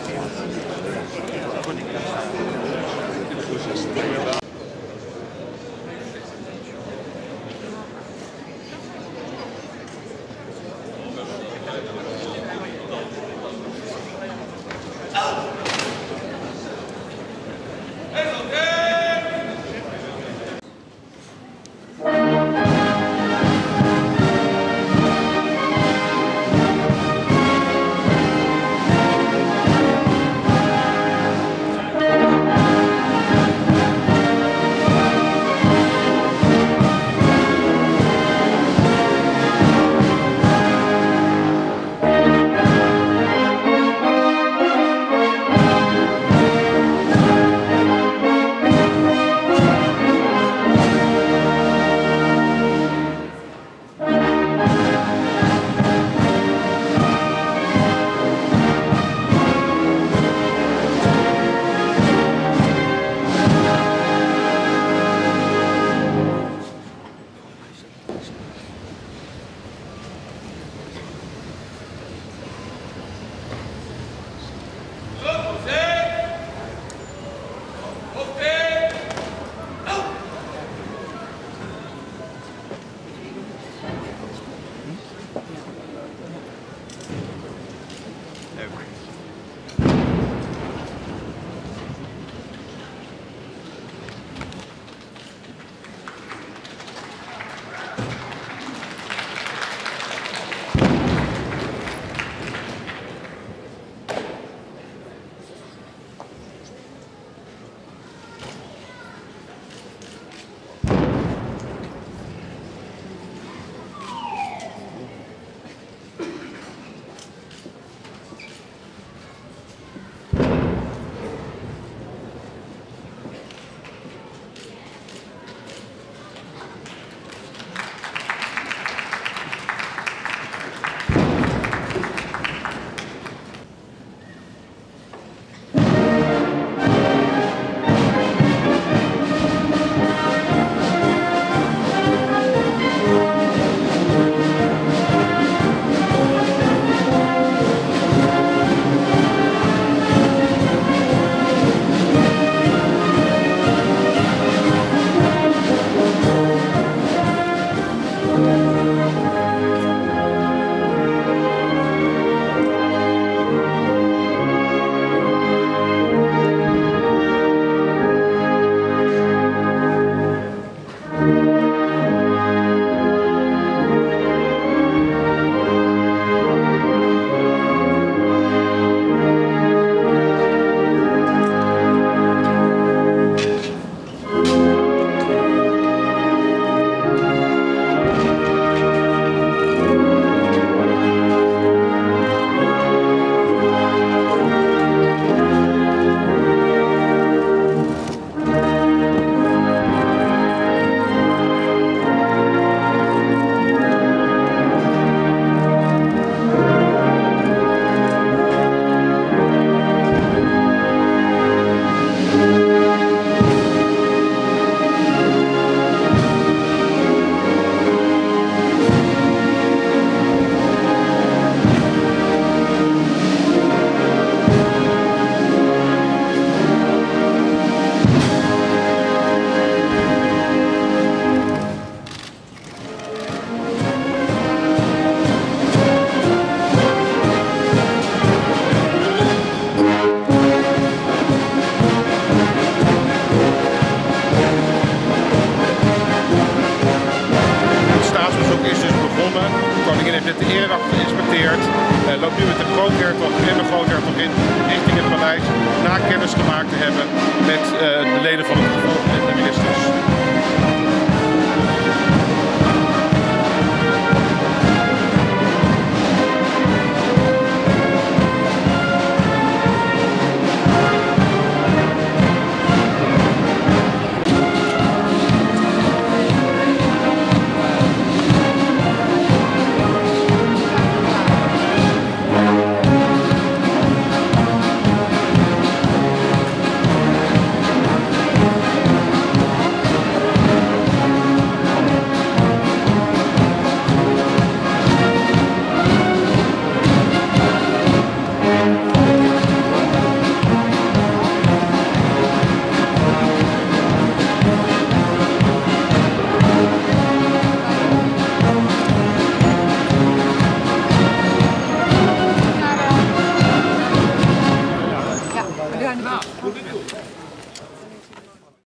っています。Koningin heeft net de eredag geïnspecteerd. Uh, loopt nu met de groothertog en de groothertogin richting het paleis. Na kennis gemaakt te hebben met uh, de leden van het gevolg en de ministers.